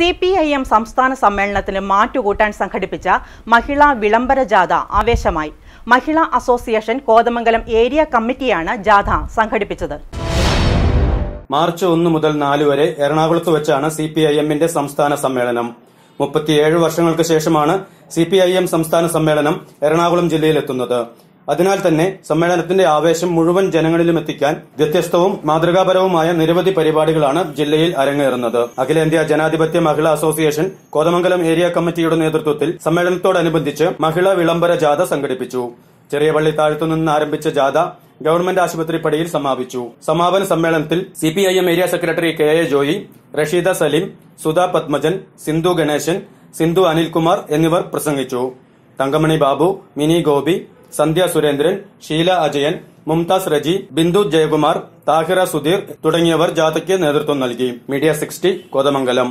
C P I M സംസ്ഥാന സമ്മേളനത്തിന് മാറ്റുകൂട്ടാൻ സംഘടിപ്പിച്ച മഹിളാ വിളംബര ജാഥ ആവേശമായി. മഹിളാ അസോസിയേഷൻ കോതമംഗലം ഏരിയ കമ്മിറ്റിയാണ് ജാഥ സംഘടിപ്പിച്ചത്. മാർച്ച് ഒന്ന് മുതൽ നാല് വരെ എറണാകുളത്ത് വെച്ചാണ് സി പി ഐ എമ്മിന്റെ സംസ്ഥാന സമ്മേളനം. മുപ്പത്തിയേഴ് വർഷങ്ങൾക്ക് ശേഷമാണ് സി പി ഐ എം സംസ്ഥാന സമ്മേളനം എറണാകുളം ജില്ലയിലെത്തുന്നത് അതിനാൽ തന്നെ സമ്മേളനത്തിന്റെ ആവേശം മുഴുവൻ ജനങ്ങളിലും എത്തിക്കാൻ വ്യത്യസ്തവും മാതൃകാപരവുമായ നിരവധി പരിപാടികളാണ് ജില്ലയിൽ അരങ്ങേറുന്നത്. അഖിലേന്ത്യാ ജനാധിപത്യ മഹിളാ അസോസിയേഷൻ കോതമംഗലം ഏരിയ കമ്മിറ്റിയുടെ നേതൃത്വത്തിൽ സമ്മേളനത്തോടനുബന്ധിച്ച് മഹിളാ വിളംബര ജാഥ സംഘടിപ്പിച്ചു. ചെറിയ പള്ളി താഴത്തു നിന്ന് ആരംഭിച്ച ജാഥ ഗവൺമെന്റ് ആശുപത്രി പടിയിൽ സമാപിച്ചു. സമാപന സമ്മേളനത്തിൽ C P I M area secretary K A Joy Rasheeda Saleem Sudha Padmajan Sindhu Ganeshan Sindhu Anilkumar എന്നിവർ പ്രസംഗിച്ചു. തങ്കമണി ബാബു മിനി ഗോപി സന്ധ്യ സുരേന്ദ്രൻ ഷീല അജയൻ മുംതാസ് റജി ബിന്ദു ജയകുമാർ താഹിറ സുധീർ തുടങ്ങിയവർ ജാഥയ്ക്ക് നേതൃത്വം നൽകി. Media sixty Kothamangalam.